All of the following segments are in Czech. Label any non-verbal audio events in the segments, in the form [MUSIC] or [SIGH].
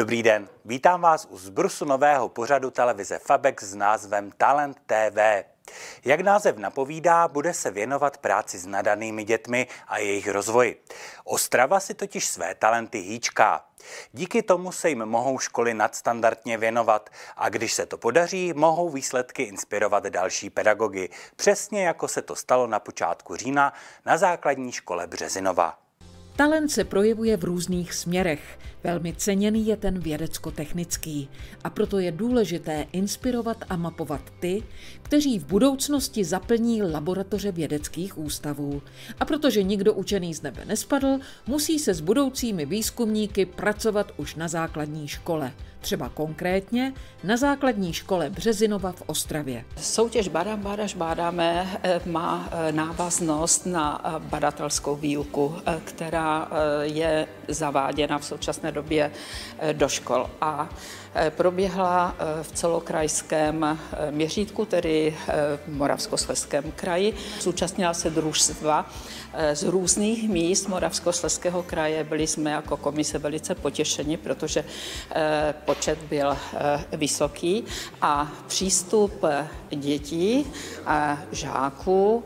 Dobrý den, vítám vás u zbrusu nového pořadu televize Fabex s názvem Talent TV. Jak název napovídá, bude se věnovat práci s nadanými dětmi a jejich rozvoji. Ostrava si totiž své talenty hýčká. Díky tomu se jim mohou školy nadstandardně věnovat a když se to podaří, mohou výsledky inspirovat další pedagogy, přesně jako se to stalo na počátku října na základní škole Březinova. Talent se projevuje v různých směrech. Velmi ceněný je ten vědecko-technický a proto je důležité inspirovat a mapovat ty, kteří v budoucnosti zaplní laboratoře vědeckých ústavů. A protože nikdo učený z nebe nespadl, musí se s budoucími výzkumníky pracovat už na základní škole. Třeba konkrétně na základní škole Březinova v Ostravě. Soutěž Badám, Bádaš, Bádáme eh, má eh, návaznost na eh, badatelskou výuku, která je zaváděna v současné době do škol. A proběhla v celokrajském měřítku, tedy v Moravskoslezském kraji. Zúčastnila se družstva z různých míst Moravskoslezského kraje. Byli jsme jako komise velice potěšeni, protože počet byl vysoký a přístup dětí a žáků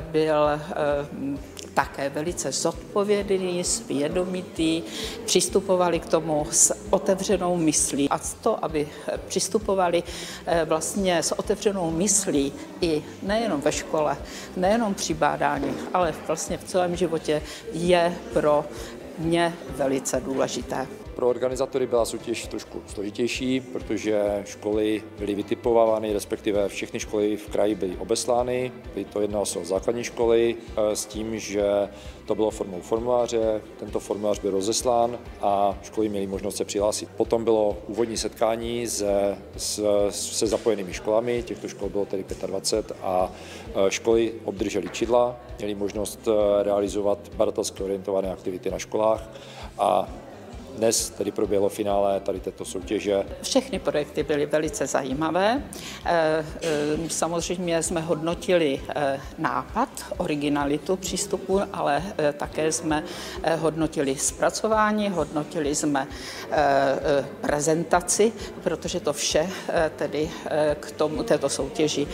byl také velice zodpovědný, svědomitý, přistupovali k tomu s otevřenou myslí. A to, aby přistupovali eh, vlastně s otevřenou myslí i nejenom ve škole, nejenom při bádání, ale vlastně v celém životě, je pro mě velice důležité. Pro organizátory byla soutěž trošku složitější, protože školy byly vytipovávány, respektive všechny školy v kraji byly obeslány. Byly to jednalo se o základní školy eh, s tím, že to bylo formou formuláře, tento formulář byl rozeslán a školy měly možnost se přihlásit. Potom bylo úvodní setkání se, se zapojenými školami, těchto škol bylo tedy 25 a eh, školy obdržely čidla, měly možnost eh, realizovat badatelsky orientované aktivity na školách a dnes tedy proběhlo finále tady této soutěže. Všechny projekty byly velice zajímavé. Eh, eh, samozřejmě jsme hodnotili eh, nápad, originalitu přístupu, ale také jsme hodnotili zpracování, hodnotili jsme prezentaci, protože to vše tedy k tomu, této soutěži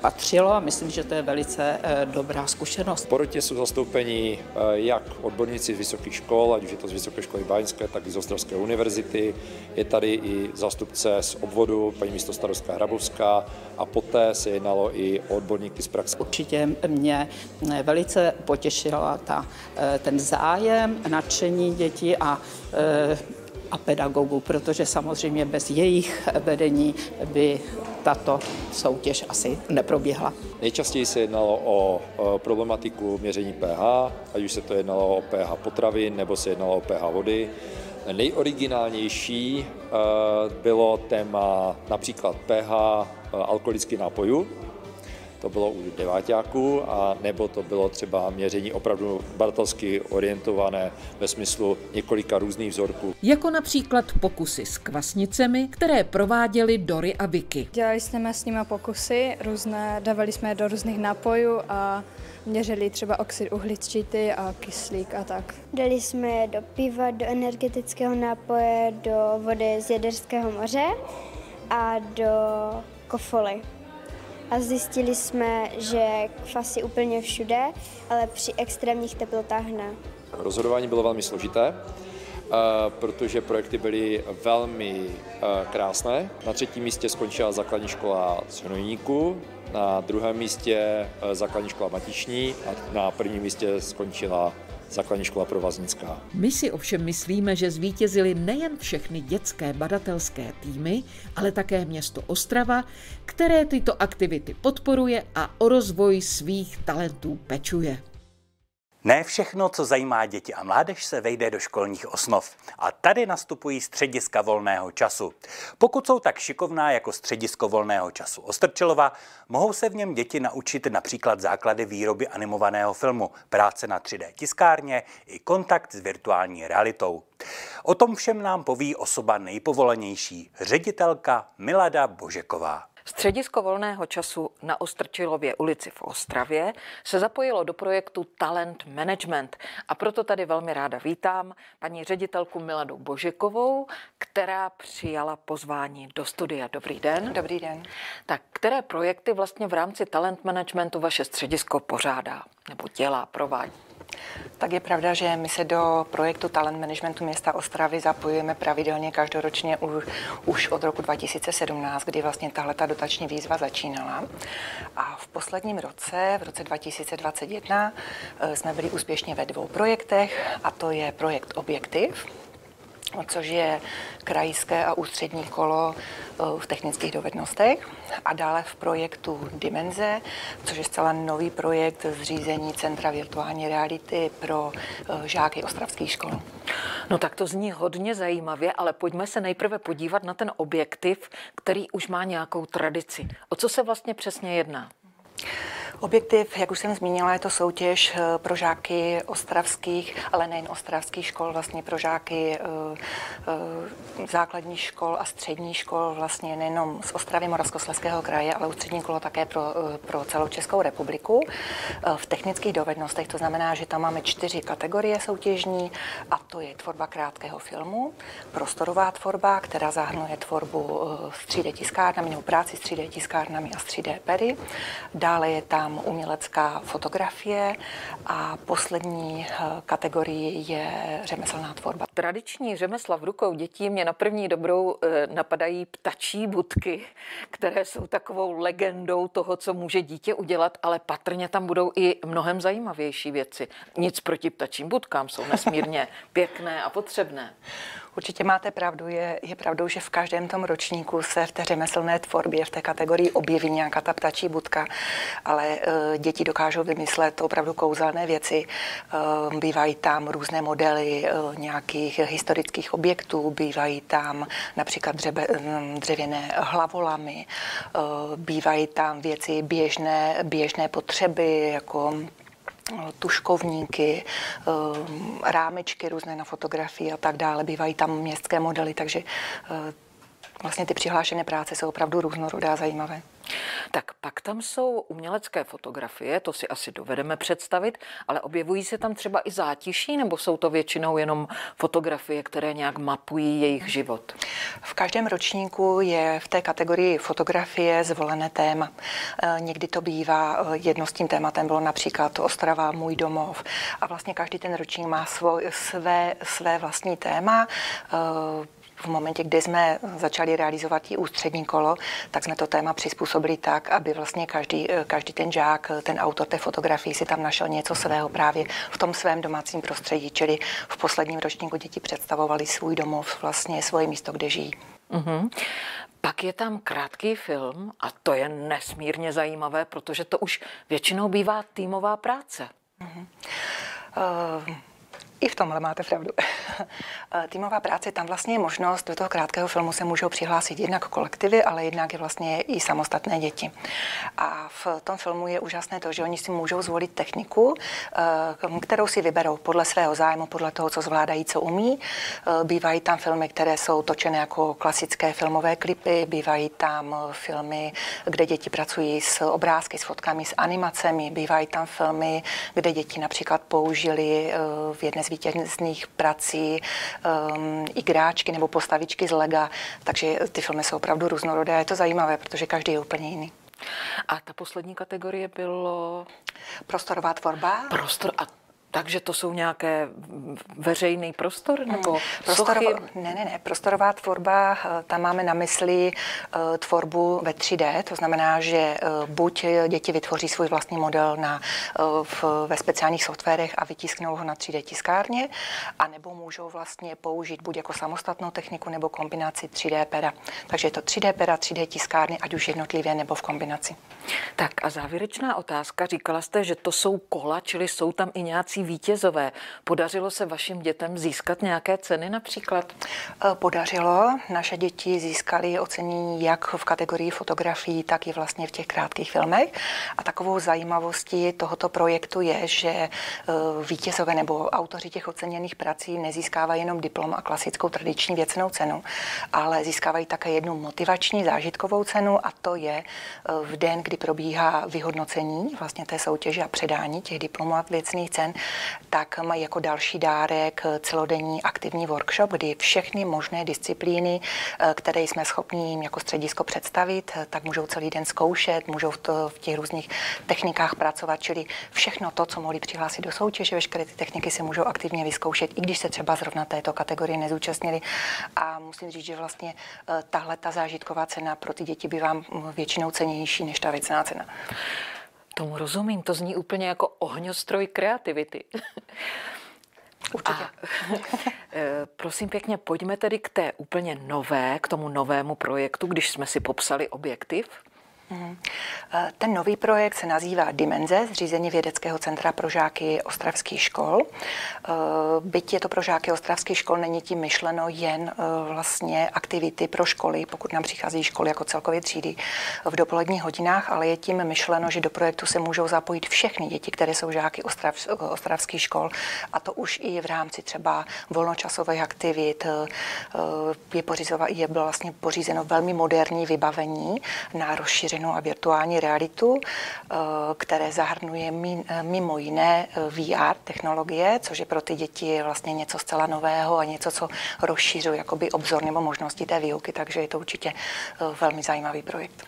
patřilo a myslím, že to je velice dobrá zkušenost. V porotě jsou zastoupeni jak odborníci z vysokých škol, ať už je to z Vysoké školy Báňské, Komenské, tak i z Ostravské univerzity. Je tady i zástupce z obvodu, paní místostarovská Hrabovská a poté se jednalo i o odborníky z praxe. Určitě mě velice potěšila ta, eh, ten zájem, nadšení dětí a eh, a pedagogů, protože samozřejmě bez jejich vedení by tato soutěž asi neproběhla. Nejčastěji se jednalo o problematiku měření pH, ať už se to jednalo o pH potravin nebo se jednalo o pH vody. Nejoriginálnější eh, bylo téma například pH eh, alkoholických nápojů, to bylo u deváťáků, a nebo to bylo třeba měření opravdu badatelsky orientované ve smyslu několika různých vzorků. Jako například pokusy s kvasnicemi, které prováděly Dory a Vicky. Dělali jsme s nimi pokusy, různé, dávali jsme je do různých nápojů a měřili třeba oxid uhličitý a kyslík a tak. Dali jsme je do piva, do energetického nápoje, do vody z Jaderského moře a do kofoly a zjistili jsme, že kvas je úplně všude, ale při extrémních teplotách ne. Rozhodování bylo velmi složité, eh, protože projekty byly velmi eh, krásné. Na třetím místě skončila základní škola z Hnojníku, na druhém místě eh, základní škola Matiční a na prvním místě skončila základní škola provaznická. My si ovšem myslíme, že zvítězili nejen všechny dětské badatelské týmy, ale také město Ostrava, které tyto aktivity podporuje a o rozvoj svých talentů pečuje. Ne všechno, co zajímá děti a mládež, se vejde do školních osnov. A tady nastupují střediska volného času. Pokud jsou tak šikovná jako středisko volného času Ostrčelova, mohou se v něm děti naučit například základy výroby animovaného filmu, práce na 3D tiskárně i kontakt s virtuální realitou. O tom všem nám poví osoba nejpovolenější, ředitelka Milada Božeková. Středisko volného času na Ostrčilově ulici v Ostravě se zapojilo do projektu Talent Management a proto tady velmi ráda vítám paní ředitelku Miladu Božekovou, která přijala pozvání do studia. Dobrý den. Dobrý den. Tak které projekty vlastně v rámci Talent Managementu vaše středisko pořádá nebo dělá, provádí? Tak je pravda, že my se do projektu Talent Managementu města Ostravy zapojujeme pravidelně každoročně už, už od roku 2017, kdy vlastně tahle ta dotační výzva začínala. A v posledním roce, v roce 2021, eh, jsme byli úspěšně ve dvou projektech, a to je projekt Objektiv, což je krajské a ústřední kolo eh, v technických dovednostech a dále v projektu Dimenze, což je zcela nový projekt zřízení Centra virtuální reality pro eh, žáky ostravských škol. No tak to zní hodně zajímavě, ale pojďme se nejprve podívat na ten objektiv, který už má nějakou tradici. O co se vlastně přesně jedná? Objektiv, jak už jsem zmínila, je to soutěž eh, pro žáky ostravských, ale nejen ostravských škol, vlastně pro žáky eh, eh, základních škol a středních škol, vlastně nejenom z Ostravy Moravskoslezského kraje, ale ústřední kolo také pro, pro celou Českou republiku. V technických dovednostech to znamená, že tam máme čtyři kategorie soutěžní a to je tvorba krátkého filmu, prostorová tvorba, která zahrnuje tvorbu s 3D tiskárnami nebo práci s 3D tiskárnami a s 3D pery. Dále je tam tam umělecká fotografie a poslední eh, kategorii je řemeslná tvorba. Tradiční řemesla v rukou dětí mě na první dobrou eh, napadají ptačí budky, které jsou takovou legendou toho, co může dítě udělat, ale patrně tam budou i mnohem zajímavější věci. Nic proti ptačím budkám, jsou nesmírně [LAUGHS] pěkné a potřebné. Určitě máte pravdu. Je, je pravdou, že v každém tom ročníku se v té řemeslné tvorbě, v té kategorii objeví nějaká ta ptačí budka, ale e, děti dokážou vymyslet opravdu kouzelné věci. E, bývají tam různé modely e, nějakých historických objektů, bývají tam například dřebe, dřevěné hlavolamy, e, bývají tam věci běžné, běžné potřeby, jako tuškovníky, eh, rámečky různé na fotografii a tak dále. Bývají tam městské modely, takže eh, vlastně ty přihlášené práce jsou opravdu různorodé a zajímavé. Tak pak tam jsou umělecké fotografie, to si asi dovedeme představit, ale objevují se tam třeba i zátiší, nebo jsou to většinou jenom fotografie, které nějak mapují jejich život? V každém ročníku je v té kategorii fotografie zvolené téma. E, někdy to bývá, e, jedno s tím tématem bylo například Ostrava, můj domov. A vlastně každý ten ročník má svoj, své, své vlastní téma e, v momentě, kdy jsme začali realizovat i ústřední kolo, tak jsme to téma přizpůsobili tak, aby vlastně každý, každý ten žák, ten autor té fotografii si tam našel něco svého právě v tom svém domácím prostředí, čili v posledním ročníku děti představovali svůj domov, vlastně svoje místo, kde žijí. Uh-huh. Pak je tam krátký film a to je nesmírně zajímavé, protože to už většinou bývá týmová práce. Uh-huh. Uh... I v tomhle máte pravdu. [LAUGHS] [LAUGHS] Týmová práce, tam vlastně je možnost, do toho krátkého filmu se můžou přihlásit jednak kolektivy, ale jednak je vlastně i samostatné děti. A v tom filmu je úžasné to, že oni si můžou zvolit techniku, eh, kterou si vyberou podle svého zájmu, podle toho, co zvládají, co umí. Eh, bývají tam filmy, které jsou točené jako klasické filmové klipy, bývají tam filmy, kde děti pracují s obrázky, s fotkami, s animacemi, bývají tam filmy, kde děti například použili eh, v jedné z vítězných prací um, igráčky nebo postavičky z lega, takže ty filmy jsou opravdu různorodé a je to zajímavé, protože každý je úplně jiný. A ta poslední kategorie bylo... Prostorová tvorba. Prostor a takže to jsou nějaké veřejný prostor hmm. nebo Prostorová, Ne, ne, ne. Prostorová tvorba, eh, tam máme na mysli eh, tvorbu ve 3D, to znamená, že eh, buď děti vytvoří svůj vlastní model na, v, ve speciálních softwarech a vytisknou ho na 3D tiskárně, anebo můžou vlastně použít buď jako samostatnou techniku nebo kombinaci 3D pera. Takže je to 3D pera, 3D tiskárny, ať už jednotlivě nebo v kombinaci. Tak a závěrečná otázka. Říkala jste, že to jsou kola, čili jsou tam i nějací vítězové. Podařilo se vašim dětem získat nějaké ceny například? Eh, podařilo. Naše děti získaly ocenění jak v kategorii fotografií, tak i vlastně v těch krátkých filmech. A takovou zajímavostí tohoto projektu je, že eh, vítězové nebo autoři těch oceněných prací nezískávají jenom diplom a klasickou tradiční věcnou cenu, ale získávají také jednu motivační zážitkovou cenu a to je v den, kdy probíhá vyhodnocení vlastně té soutěže a předání těch diplomů a věcných cen, tak mají jako další dárek celodenní aktivní workshop, kdy všechny možné disciplíny, eh, které jsme schopni jim jako středisko představit, eh, tak můžou celý den zkoušet, můžou v, to, v těch různých technikách pracovat, čili všechno to, co mohli přihlásit do soutěže, veškeré ty techniky si můžou aktivně vyzkoušet, i když se třeba zrovna této kategorie nezúčastnili. A musím říct, že vlastně eh, tahle ta zážitková cena pro ty děti bývá mm, většinou cenější než ta věcná cena. Tomu rozumím, to zní úplně jako ohňostroj kreativity. [LAUGHS] Určitě. A, [LAUGHS] eh, prosím pěkně, pojďme tedy k té úplně nové, k tomu novému projektu, když jsme si popsali objektiv. Eh, ten nový projekt se nazývá Dimenze, zřízení vědeckého centra pro žáky ostravských škol. Eh, byť je to pro žáky ostravských škol, není tím myšleno jen eh, vlastně aktivity pro školy, pokud nám přichází školy jako celkově třídy v dopoledních hodinách, ale je tím myšleno, že do projektu se můžou zapojit všechny děti, které jsou žáky ostrav, ostravských škol, a to už i v rámci třeba volnočasových aktivit. Je, pořizova, je bylo vlastně pořízeno velmi moderní vybavení na rozšíření rozšířenou a virtuální realitu, eh, které zahrnuje eh, mimo jiné eh, VR technologie, což je pro ty děti vlastně něco zcela nového a něco, co rozšířuje jakoby obzor nebo možnosti té výuky, takže je to určitě velmi zajímavý projekt.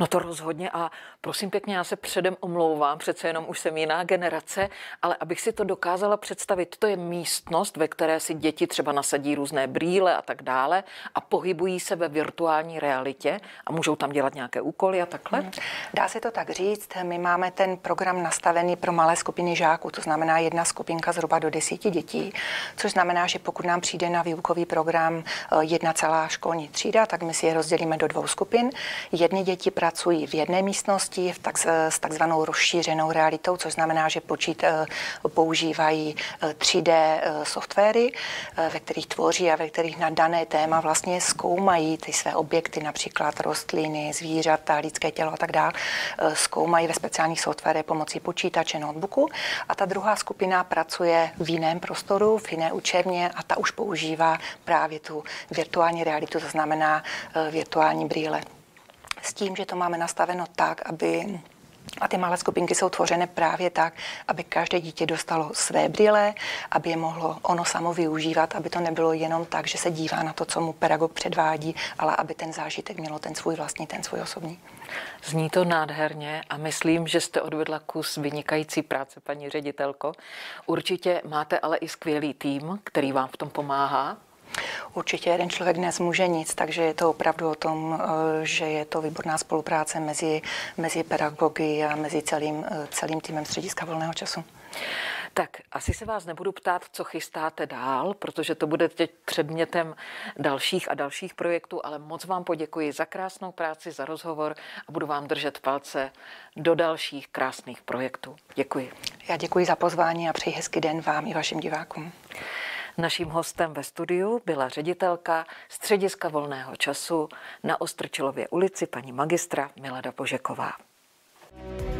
No to rozhodně a prosím pěkně, já se předem omlouvám, přece jenom už jsem jiná generace, ale abych si to dokázala představit, to je místnost, ve které si děti třeba nasadí různé brýle a tak dále a pohybují se ve virtuální realitě a můžou tam dělat nějaké úkoly a takhle? Mhm. Dá se to tak říct. My máme ten program nastavený pro malé skupiny žáků, to znamená jedna skupinka zhruba do desíti dětí, což znamená, že pokud nám přijde na výukový program eh, jedna celá školní třída, tak my si je rozdělíme do dvou skupin. Jedny děti pracují v jedné místnosti v tak, s takzvanou rozšířenou realitou, což znamená, že počít, eh, používají 3D eh, softwary, ve kterých tvoří a ve kterých na dané téma vlastně zkoumají ty své objekty, například rostliny, zvířata, lidské tělo a tak dále, eh, zkoumají ve speciálních softwarech pomocí počítače, notebooku. A ta druhá skupina pracuje v jiném prostoru, v jiné učebně a ta už používá právě tu virtuální realitu, to znamená eh, virtuální brýle. S tím, že to máme nastaveno tak, aby a ty malé skupinky jsou tvořeny právě tak, aby každé dítě dostalo své brýle, aby je mohlo ono samo využívat, aby to nebylo jenom tak, že se dívá na to, co mu pedagog předvádí, ale aby ten zážitek mělo ten svůj vlastní, ten svůj osobní. Zní to nádherně a myslím, že jste odvedla kus vynikající práce, paní ředitelko. Určitě máte ale i skvělý tým, který vám v tom pomáhá. Určitě jeden člověk nezmůže nic, takže je to opravdu o tom, eh, že je to výborná spolupráce mezi, mezi pedagogy a mezi celým, eh, celým týmem střediska volného času. Tak asi se vás nebudu ptát, co chystáte dál, protože to bude teď předmětem dalších a dalších projektů, ale moc vám poděkuji za krásnou práci, za rozhovor a budu vám držet palce do dalších krásných projektů. Děkuji. Já děkuji za pozvání a přeji hezký den vám i vašim divákům. Naším hostem ve studiu byla ředitelka Střediska volného času na Ostrčilově ulici paní magistra Milada Požeková. thank you